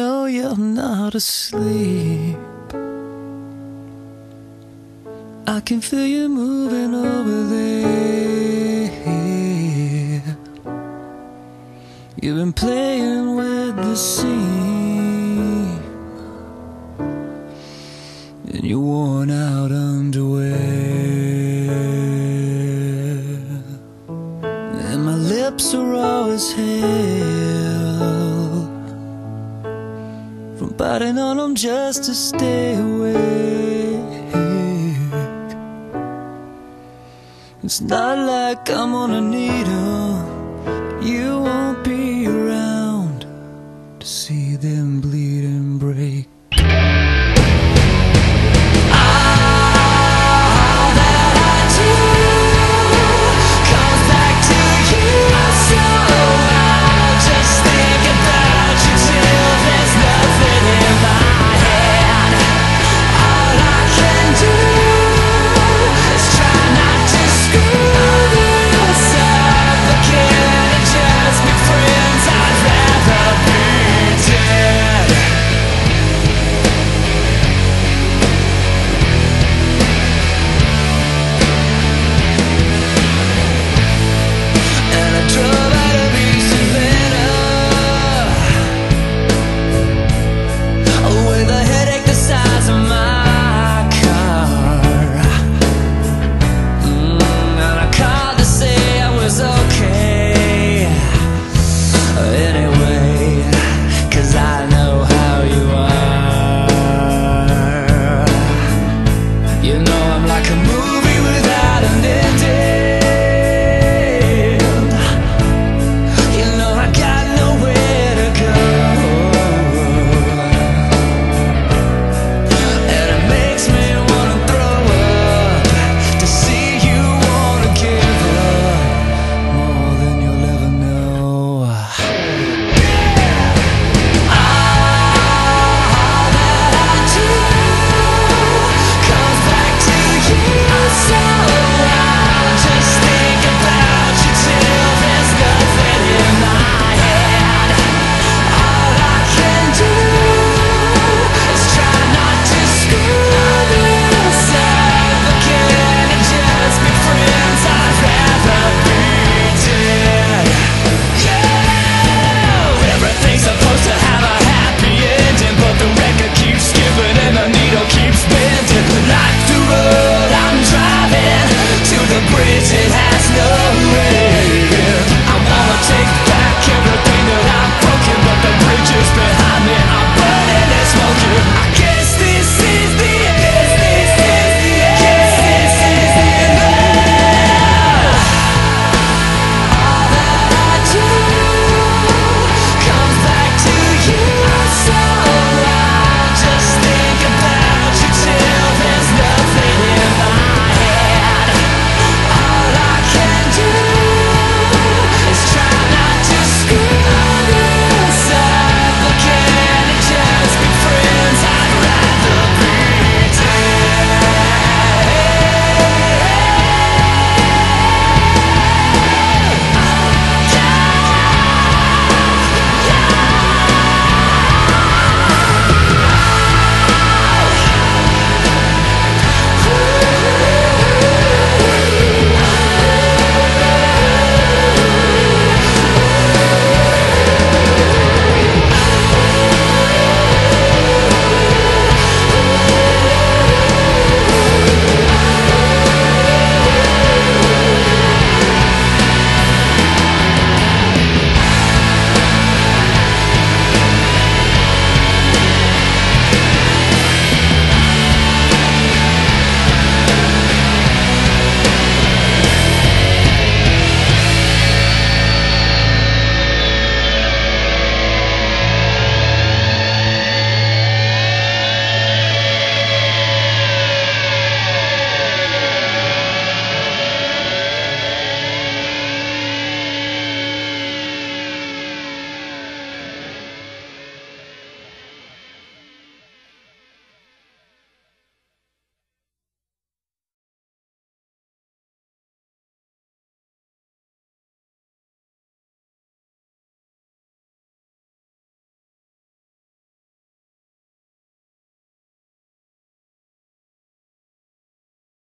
know you're not asleep. I can feel you moving over there. You've been playing with the sea you're worn out from biting on them just to stay awake. It's not like I'm gonna need 'em. You won't be around to see them bleed and break.